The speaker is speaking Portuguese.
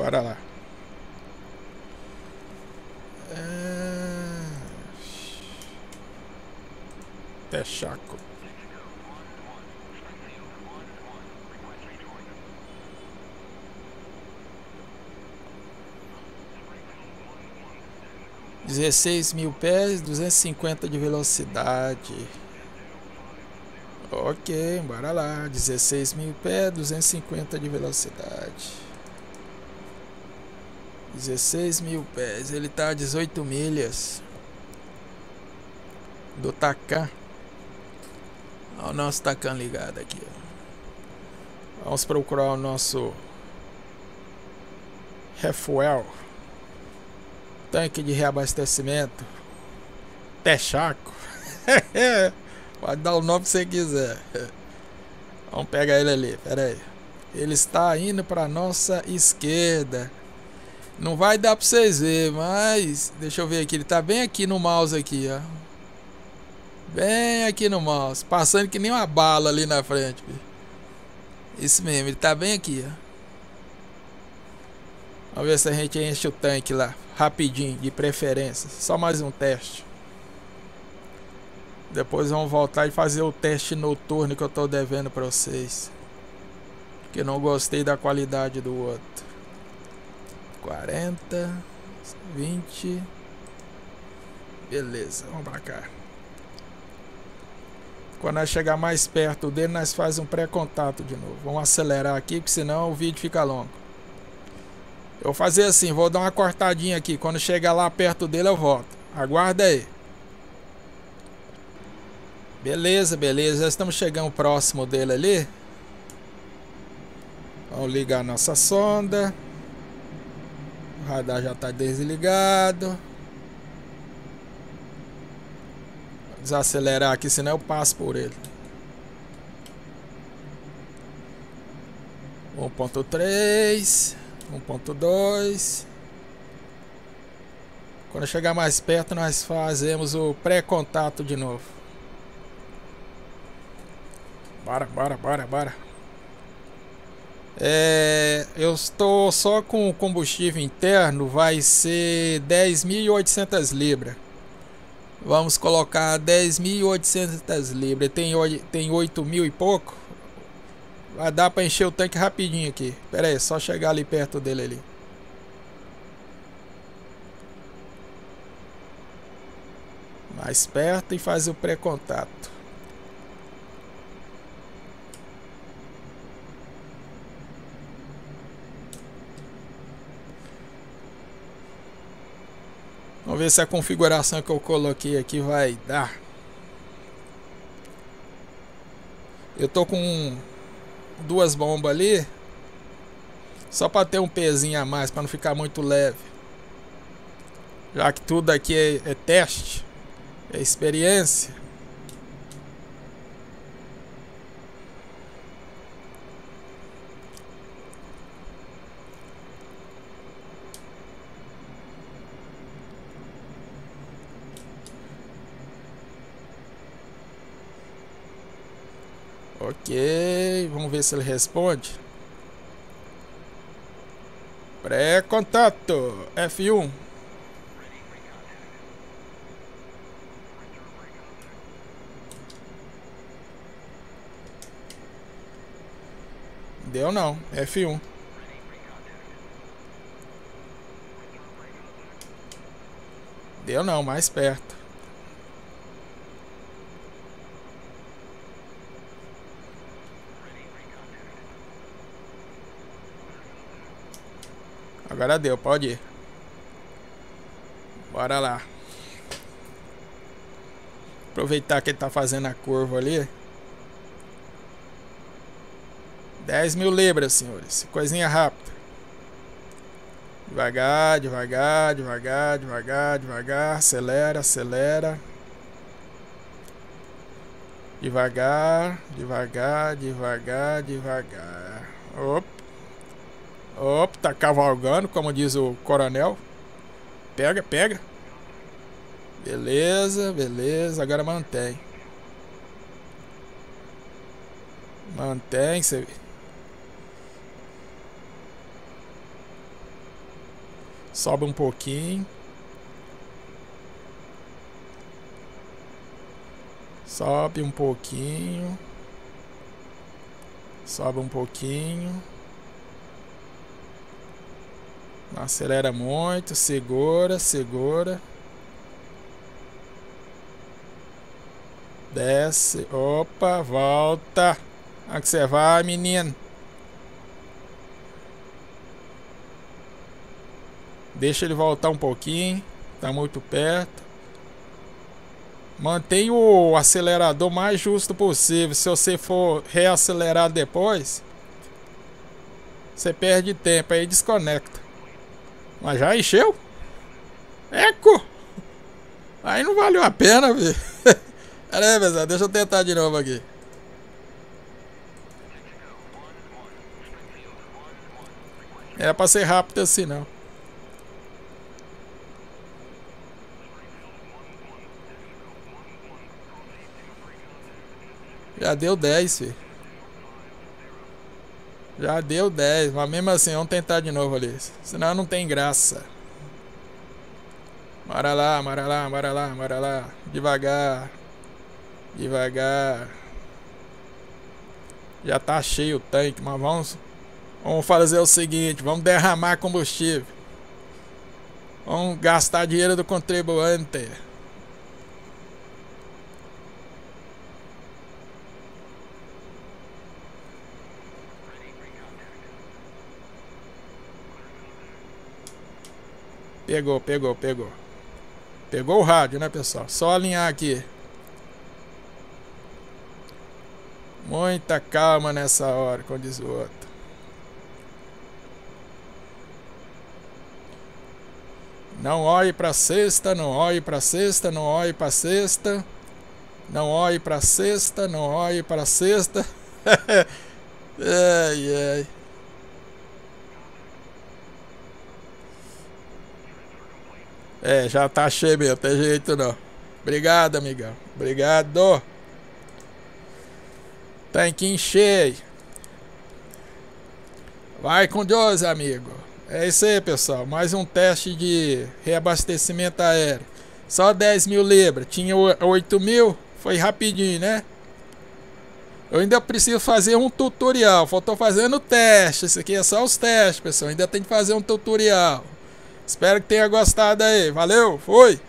Bora lá. É... Até chaco. Dezesseis mil pés, duzentos e cinquenta de velocidade. Ok, bora lá. 16 mil pés, 250 de velocidade. 16 mil pés. Ele tá a 18 milhas do Tacan. Olha o nosso Tacan ligado aqui. Ó. Vamos procurar o nosso refuel. Tanque de reabastecimento. Texaco. Pode dar o nome que você quiser. Vamos pegar ele ali, pera aí. Ele está indo para nossa esquerda. Não vai dar para vocês verem, mas deixa eu ver aqui, ele está bem aqui no mouse aqui, ó. Bem aqui no mouse, passando que nem uma bala ali na frente. Isso mesmo, ele está bem aqui, ó. Vamos ver se a gente enche o tanque lá, rapidinho, de preferência. Só mais um teste. Depois vamos voltar e fazer o teste noturno que eu tô devendo para vocês. Que não gostei da qualidade do outro. 40, 20. Beleza, vamos pra cá. Quando nós chegar mais perto dele, nós faz um pré-contato de novo. Vamos acelerar aqui, porque senão o vídeo fica longo. Eu vou fazer assim, vou dar uma cortadinha aqui. Quando chegar lá perto dele, eu volto. Aguarda aí. Beleza, beleza. Já estamos chegando próximo dele ali. Vamos ligar nossa sonda. Radar já está desligado. Desacelerar aqui, senão eu passo por ele. 1.3 1.2 Quando chegar mais perto nós fazemos o pré-contato de novo Bora, bora, bora, bora. É, eu estou só com combustível interno, vai ser 10.800 libras. Vamos colocar 10.800 libras. Tem, tem 8 mil e pouco. Vai dar para encher o tanque rapidinho aqui. Pera aí, só chegar ali perto dele ali. Mais perto e fazer o pré-contato. Ver se a configuração que eu coloquei aqui vai dar. Eu tô com duas bombas ali. Só para ter um pezinho a mais, para não ficar muito leve. Já que tudo aqui é, é teste, é experiência. Ok, vamos ver se ele responde. Pré-contato F1. Deu não, F1. Deu não, mais perto. Agora deu, pode ir. Bora lá. Aproveitar que ele tá fazendo a curva ali. 10 mil libras, senhores. Coisinha rápida. Devagar, devagar, devagar, devagar, devagar. Acelera, acelera. Devagar, devagar, devagar, devagar. Opa. Opa, tá cavalgando, como diz o coronel. Pega, pega. Beleza, beleza. Agora mantém. Mantém. Você... Sobe um pouquinho. Sobe um pouquinho. Sobe um pouquinho. Não acelera muito, segura, segura. Desce, opa, volta. Onde você vai, menino? Deixa ele voltar um pouquinho. Tá muito perto. Mantém o acelerador mais justo possível. Se você for reacelerar depois, você perde tempo aí desconecta. Mas já encheu? Eco! Aí não valeu a pena, velho. Pera aí, pessoal. Deixa eu tentar de novo aqui. Era pra ser rápido assim, não. Já deu 10, filho. Já deu 10, mas mesmo assim, vamos tentar de novo ali. Senão não tem graça. Bora lá, bora lá, bora lá, bora lá. Devagar. Devagar. Já tá cheio o tanque, mas vamos... Vamos fazer o seguinte, vamos derramar combustível. Vamos gastar dinheiro do contribuinte. Pegou, pegou, pegou. Pegou o rádio, né, pessoal? Só alinhar aqui. Muita calma nessa hora, como diz o outro. Não olhe para sexta, não olhe para sexta, não olhe para sexta. Não olhe para sexta, não olhe para sexta. ai, ai. É, já tá cheio mesmo, tem jeito não. Obrigado, amigão. Obrigado. Tanquinho cheio. Vai com Deus, amigo. É isso aí, pessoal. Mais um teste de reabastecimento aéreo. Só 10 mil libras. Tinha 8 mil. Foi rapidinho, né? Eu ainda preciso fazer um tutorial. Faltou fazendo teste. Isso aqui é só os testes, pessoal. Ainda tem que fazer um tutorial. Espero que tenha gostado aí. Valeu, fui!